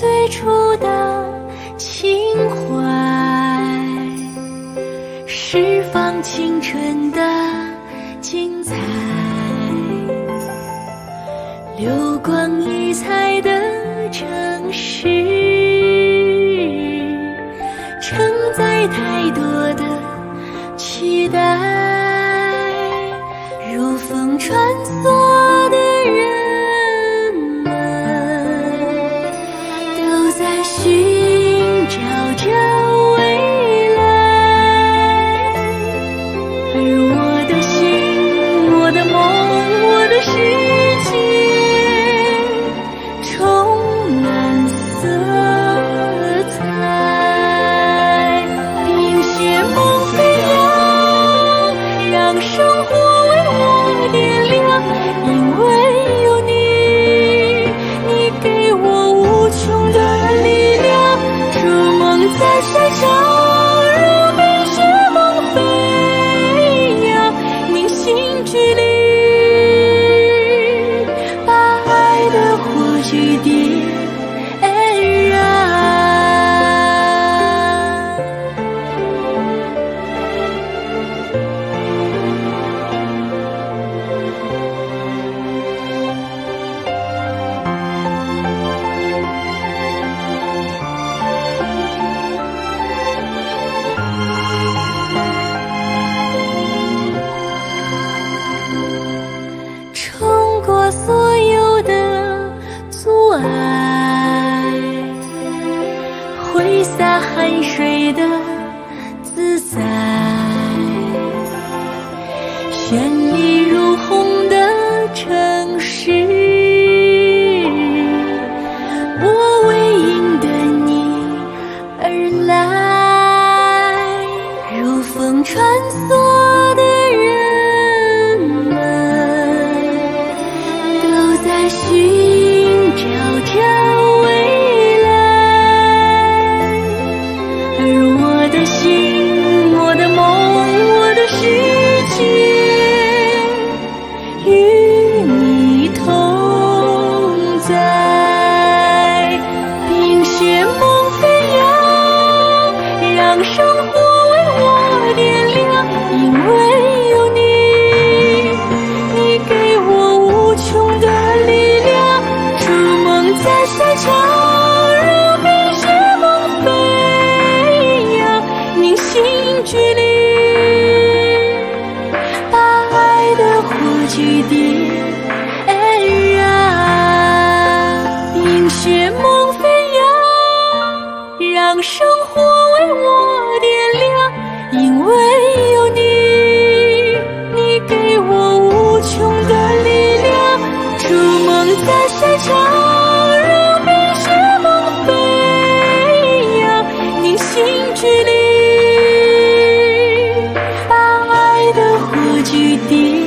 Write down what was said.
最初的情怀，释放青春的精彩，流光溢彩的城市，承载太多的期待，如风穿梭火炬挥洒汗水的自在，绚丽如虹的城市，的心、我的梦、我的世界，与你同在，冰雪梦飞扬，让生活为我点亮，因为有你，你给我无穷的力量，筑梦在赛场，聚点燃冰雪梦飞扬让生活为我点亮因为有你你给我无穷的力量筑梦在山城让冰雪梦飞扬凝心聚力把爱的火炬点